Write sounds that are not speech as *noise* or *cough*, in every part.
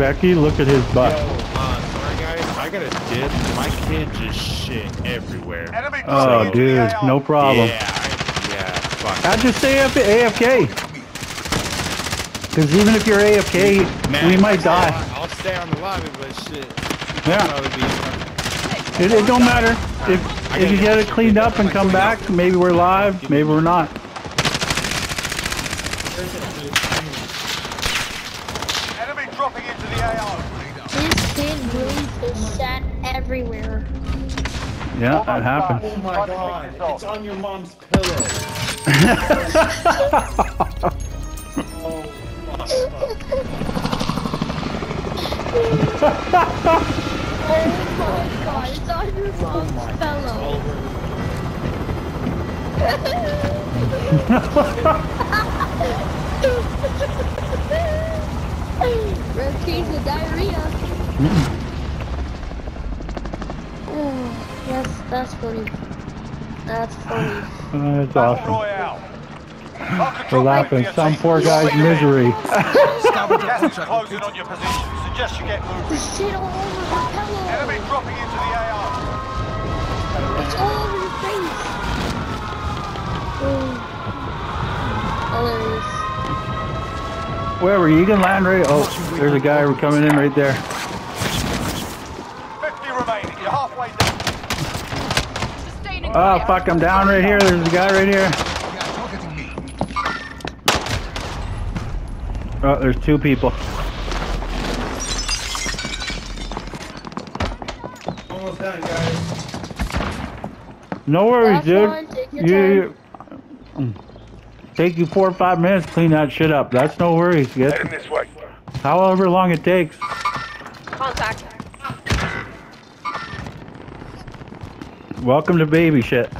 Becky, look at his Yo, butt. uh, sorry guys, I got a dip. My kid just shit everywhere. Enemy Oh, dropping dude, no problem. Yeah, I, yeah, fuck. I'd just stay up AFK. Because even if you're AFK, Man, we might I'll- die. I'll stay on the lobby, but shit. Yeah. I'll probably be- It, it don't matter. If, if you get it cleaned up and come back, maybe we're live, maybe we're not. Enemy dropping into the AR. This kid really just sat everywhere. Yeah, that happens. Oh my god, it's on your mom's pillow. oh, fuck, Oh my god, it's on your mom's fuck. pillow. Over. Red cheese with diarrhea. *laughs* that's funny. That's funny. *laughs* That's awesome. Royale. Mark We're laughing. Some poor guy's misery. Gas *laughs* is closing on your position. Suggest you get moving. There's shit all over her pillow. Enemy dropping into the AR. It's all over your face. Mm. Hilarious. Wherever you can land right. Oh, there's a guy coming in right there. 50 remaining. You're halfway down. Oh fuck, I'm down right here. There's a guy right here. Oh, there's two people. Almost done, guys. No worries, Last dude. one, take your You, you- um, take you four or five minutes to clean that shit up. That's no worries. Get this way. however long it takes. Contact. Welcome to baby shit.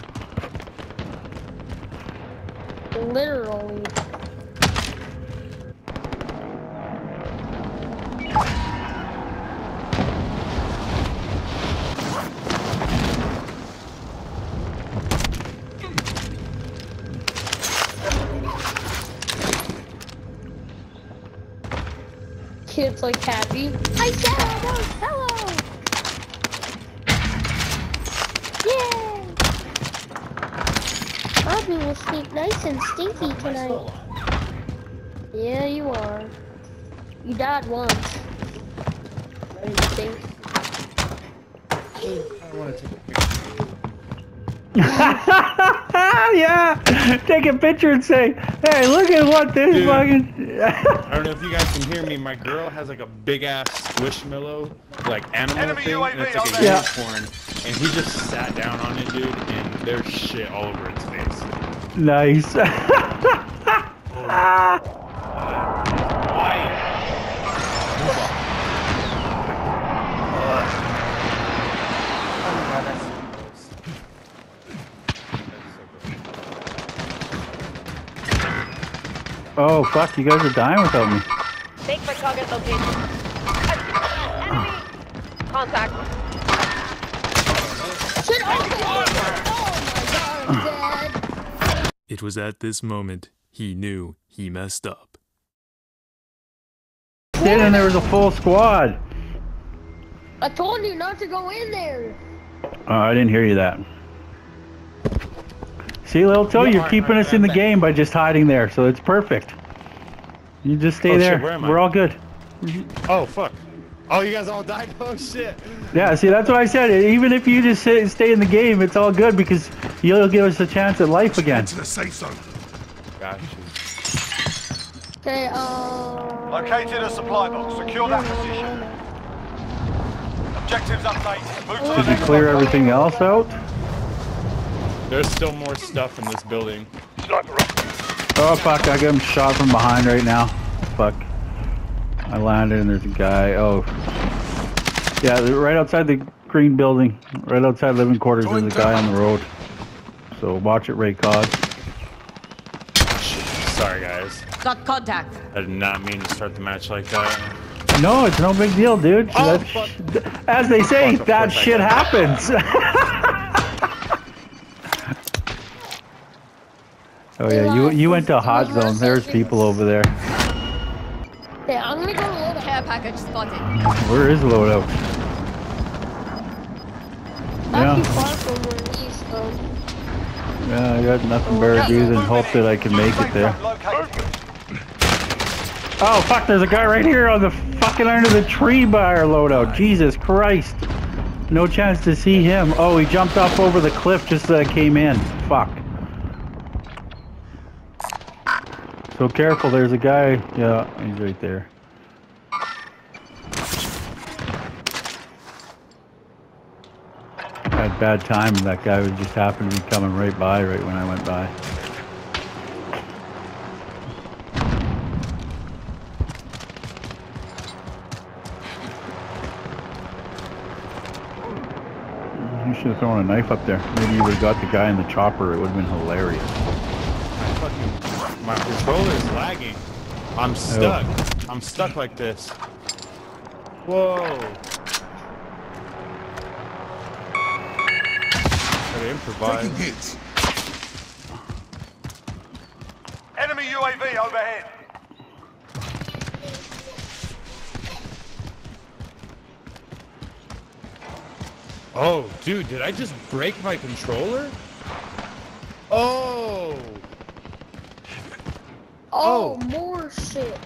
Bobby will sleep nice and stinky tonight. Yeah, you are. You died once. Now you stink. I *laughs* want to take a picture. yeah, take a picture and say, "Hey, look at what this Dude. fucking." I don't know if you guys can hear me. My girl has like a big ass squishmallow, like animal Enemy thing, UAV and it's like a. Yeah. unicorn. And he just sat down on it, dude, and there's shit all over its face. nice. Oh my god, that's so oh fuck, you guys are dying without me. Make my target location. Enemy. Contact. Shit, oh, oh my god, I'm dead. It was at this moment he knew he messed up. Did and there was a full squad. I told you not to go in there. Oh, I didn't hear you that. See, Lil Toe, Yeah, you're keeping us in the alright. game by just hiding there, so it's perfect. You just stay Oh, shit, there. where am I? We're all good. Oh fuck! Oh, you guys all died. *laughs* Oh shit! Yeah, see, that's what I said. Even if you just sit, stay in the game, it's all good because you'll give us a chance at life again. To the safe zone. Gosh. Okay, uh. Located a supply box. Secure that position. Objectives updated. Move to the Did you clear one. everything else out? There's still more stuff in this building. Sniper Oh fuck, I got him shot from behind right now. Fuck. I landed and there's a guy. Oh. Yeah, right outside the green building. Right outside living quarters there's a guy on the road. So watch it, Ray Cod. Sorry guys. Got contact. I did not mean to start the match like that. No, it's no big deal, dude. Oh, That as they say, Fuck, that course shit did. happens. *laughs* oh yeah, you you went to a hot zone. There's people over there. Yeah, I'm gonna go to loadout. Care package spotted. Where is the loadout? Not Yeah. too far from where he spawned. Yeah, I got nothing better to do than hope that I can make it there. Oh fuck, there's a guy right here on the fucking under the tree by our loadout. Jesus Christ. No chance to see him. Oh, he jumped off over the cliff just as I came in. Fuck. So careful, there's a guy. Yeah, he's right there. I had bad time and that guy was just happened to be coming right by right when I went by. You should have thrown a knife up there. Maybe you would have got the guy in the chopper. It would have been hilarious. Fucking, my controller is lagging. I'm oh. stuck. I'm stuck like this. Whoa. Gotta improvise. hits. Enemy UAV overhead. Oh, dude, did I just break my controller? Oh. Oh, Oh. more shit.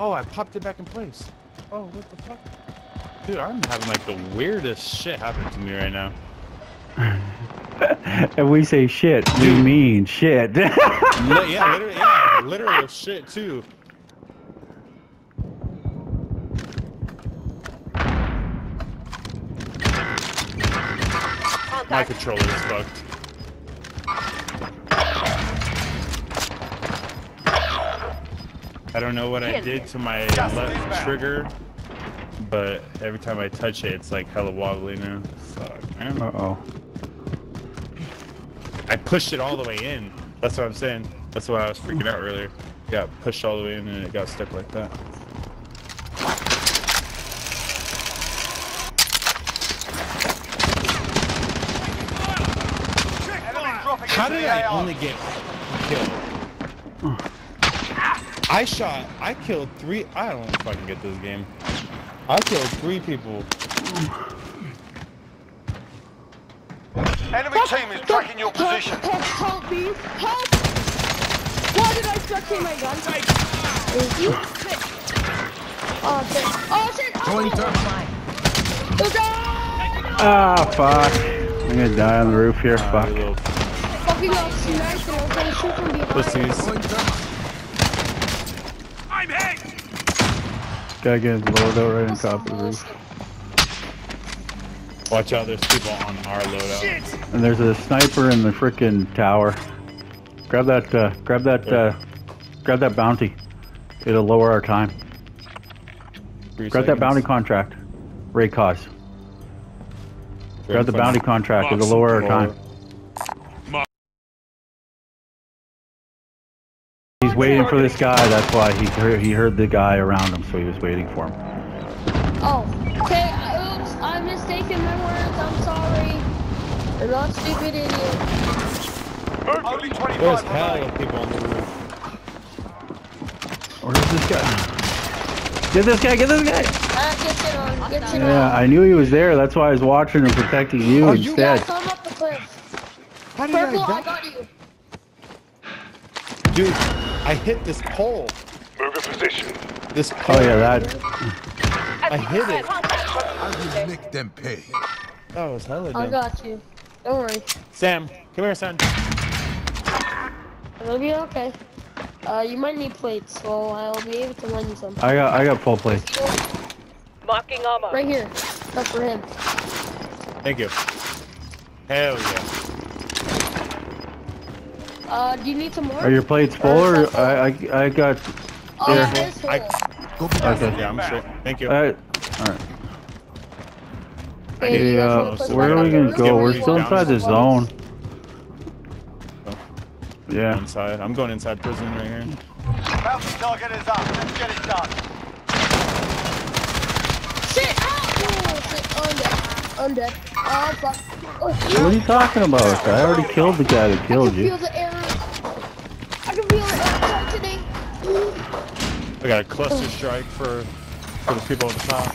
Oh, I popped it back in place. Oh, what the fuck? Dude, I'm having like the weirdest shit happen to me right now. *laughs* and we say shit, we mean shit. *laughs* Li- yeah, literally, yeah, literal shit too. My controller is fucked. I don't know what I did to my left trigger, but every time I touch it, it's like hella wobbly now. Fuck, man. uh oh. I pushed it all the way in. That's what I'm saying. That's why I was freaking out earlier. Got pushed all the way in and it got stuck like that. How did I only get killed? I shot. I killed three. I don't can get this game. I killed three people. Enemy team is tracking your position. Help, help me. Help! Why did I start taking my gun? Thank you. Oh shit. Oh shit. Oh, thermite. Look out! Ah, fuck. I'm gonna die on the roof here. Uh, Fuck. you little Fucking got and I was gonna shoot from behind. pussies. Throwing thermite. Guy getting lowered out right on top of the roof. Watch out, there's people on our loadout. And there's a sniper in the frickin' tower. Grab that, uh, grab that, uh, grab that bounty. It'll lower our time. Three Grab that bounty contract. Ray cause. Grab the Fucking- bounty contract. It'll lower our time. He's waiting for this guy. That's why he heard, he heard the guy around him, so he was waiting for him. I'm not a stupid idiot. Only There's 25 hell of people on the roof. Where's this guy? Get this guy! Get this guy! Ah, get shit. Get shit Yeah. I knew he was there. That's why I was watching and protecting you Are you instead. Yeah, come up the cliff. How did Purple, I I got you. Dude, I hit this pole. Move your position. This pole. Oh yeah, that. I hit it. I will make them pay. That was hella I got you. Don't worry. Sam, come here, son. It'll be okay. Uh, you might need plates, so I'll be able to lend you some. I got I got full plates. Marking armor. Right here. That's for him. Thank you. Hell yeah. Uh, do you need some more? Are your plates full or I I, I got? Oh, Here. full. I- Go Okay. Yeah, I'm sure. Thank you. Uh, all right. Okay, you Hey, guys uh, where are we gonna go? roof? We're still inside the some zone. Go Yeah. inside. I'm going inside prison right here. Bounty target is up. Let's get it done. Shit! Oh. I'm dead. I'm. Oh, fuck. Oh, What are you talking about? I already killed the guy that I killed can you. feel the air. I can feel the air tightening. I got a cluster strike for For the people at the top.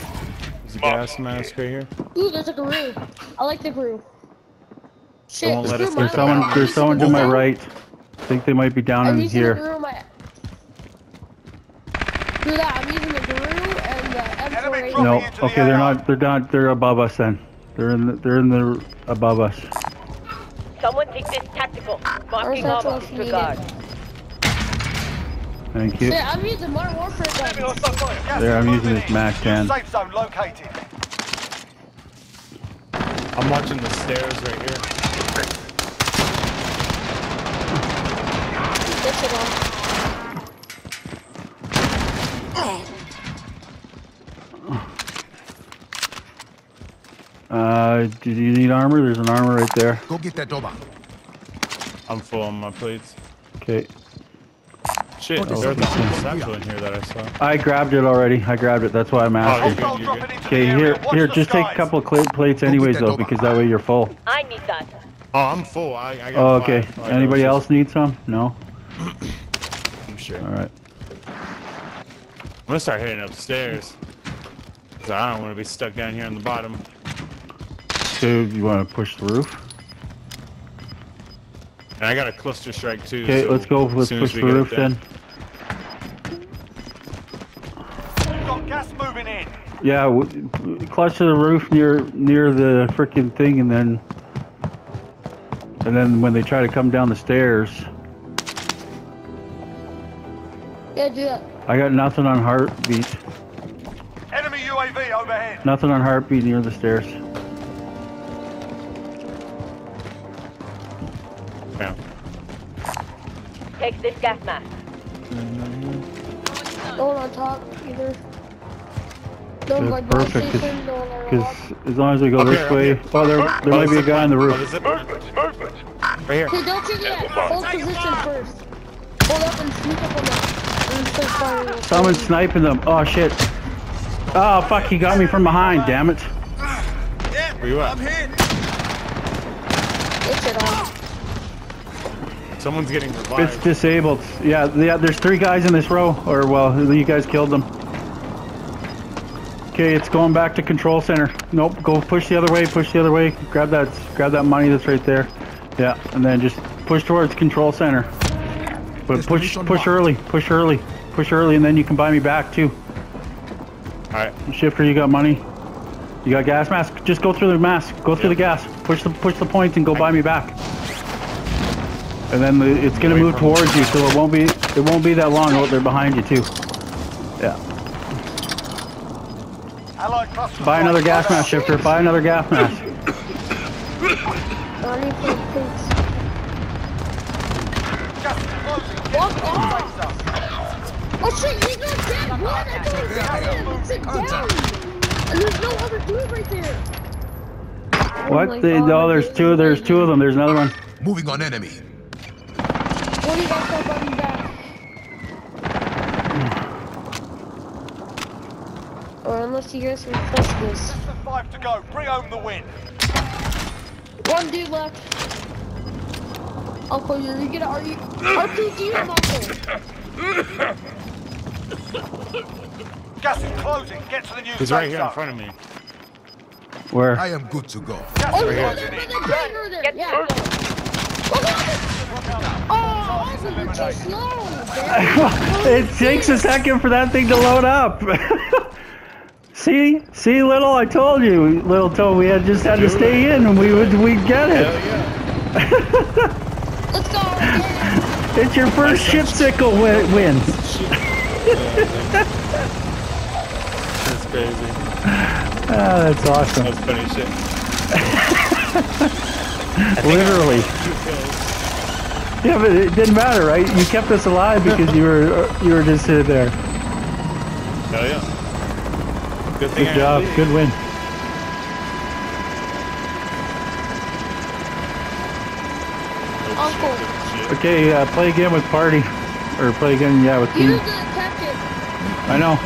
There's a gas mask right here. Ooh, there's a guru. I like the guru. Shit, won't let us There's someone. life. There's someone to my right. I think they might be down I'm in using the here. guru my. Do that. I'm using the guru and the Enemy M4A. No. into the Okay, they're not. They're not. They're above us then. They're in. The, they're in the above us. Someone take this tactical. Marking that's armor. what she Disregard. Thank you. Shit, I'm using Modern Warfare Enemy guns. hostile fire. Gas There, is I'm using this. Mac New 10. Safe zone located. I'm watching the stairs right here. Get shit on. Uh, do you need armor? There's an armor right there. Go get that Doba. I'm full on my plates. Okay. Shit, Okay, there's so- a satchel in here that I saw. I grabbed it already. I grabbed it. That's why I'm Oh, asking. you're good, you're good. Okay, here, here. Just take a couple of cl- plates, anyways, though, because that way you're full. I need that. Oh, I'm full. I, I got Oh, okay. five. Oh, Anybody was else need some? No. I'm sure. All right. I'm gonna start heading upstairs. Cause I don't want to be stuck down here on the bottom. So you want to push the roof? And I got a cluster strike too. Okay, so let's go. Let's push the roof there- then. Yeah, w- clutch to the roof near near the freaking thing, and then and then when they try to come down the stairs, Yeah, do that. I got nothing on heartbeat. Enemy UAV overhead. Nothing on heartbeat near the stairs. Yeah. Take this gas mask. No one on top either. No Okay, like my perfect, 'cause- station, no one on Because as long as we go Up this here, way, here. oh, there there Oh, might be a guy on the line. roof. Oh, the zip. Right here. Okay, don't shoot yet. Hold position first. Hold up and sneak up on them. And. Someone's sniping them. Oh shit. Oh fuck, he got me from behind, damn it. Where you at? Get shit on. Someone's getting It's disabled. Yeah, yeah, there's three guys in this row. Or, well, you guys killed them. Okay, it's going back to control center. Nope, go push the other way, push the other way. Grab that, grab that money that's right there. Yeah, and then just push towards control center. But push, push early, push early, push early, and then you can buy me back too. Alright. Shifter, you got money? You got gas mask? Just go through the mask. Go through the gas. Push the push the points and go buy me back. And then the, it's gonna Wait move for towards you, so it won't be it won't be that long. Oh, they're behind you too. Yeah. Allied cluster Buy another gas mask, shifter. Buy another gas mask. I for plates. Gas is closing. Get Walk to the off. safe zone. Oh shit, he's not dead! What? I thought he got him! Sit down! And there's no other dude right there! Oh my The, God, no, there's two. There's two of them. There's another one. Moving on enemy. What do you got for button back? Or unless you guys can push this. Less than five to go. Bring home the win. One dude left. Uncle, you're gonna are you RPG or Uncle? *laughs* Gas is closing. Get to the new He's right here in front of me. Where? I am good to go. Gas Oh, is yeah, closing there's in. a trainer there! Get Yeah! Look at Oh, awesome, you're too slow! *laughs* it takes a second for that thing to load up. *laughs* see, see, little. I told you, little toe. We had just had to stay in, and we would we'd get it. *laughs* Let's go! Yeah. It's your first shipsicle win. win. That's crazy. Ah, that's awesome. That's funny shit. *laughs* Literally. Yeah, but it didn't matter, right? You kept us alive because you were you were just sitting there. Hell yeah. Good thing Good job. leave. Good win. Uncle, Okay, uh, play again with party, or play again, yeah, with you're team. captain. I know.